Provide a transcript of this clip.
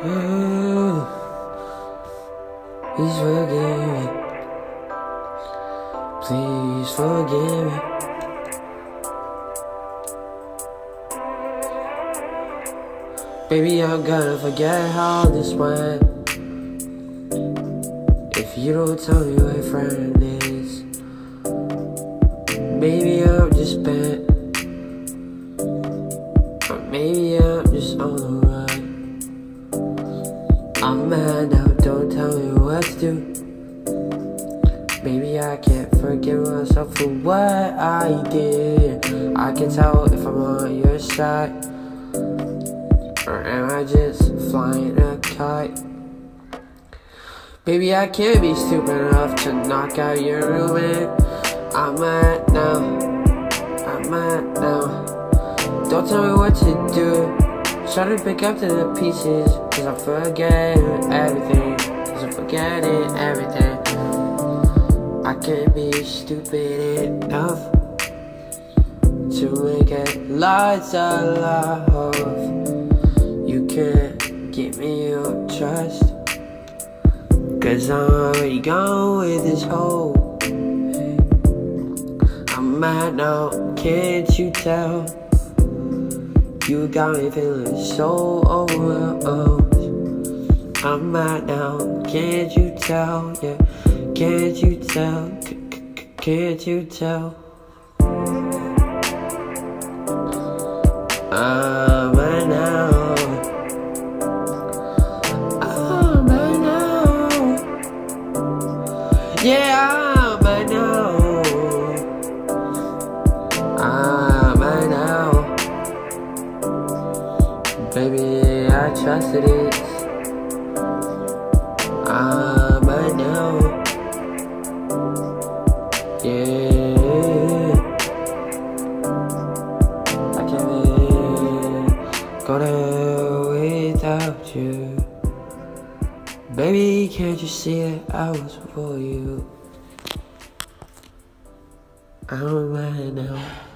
Please forgive me. Please forgive me. Baby, I'm gonna forget how this went. If you don't tell me what friend is, maybe I'm just bent. Or maybe I'm just on the run. I'm mad now, don't tell me what to do. Maybe I can't forgive myself for what I did. I can tell if I'm on your side. Or am I just flying a kite? Baby, I can't be stupid enough to knock out your roommate. I'm mad now. I'm mad now. Don't tell me what to do. Try to pick up the pieces. Cause I'm forgetting everything. Cause I'm forgetting everything. I can't be stupid enough to make it lots of love. You can't give me your trust. Cause I'm already gone with this whole. I'm mad now, can't you tell? You got me feeling so overwhelmed. I'm mad now, can't you tell? Yeah, can't you tell? Can't you tell? I'm mad now. I'm mad now. Yeah. Baby, I trusted it. Without you. Baby, can't you see that I was for you? I'm mad now.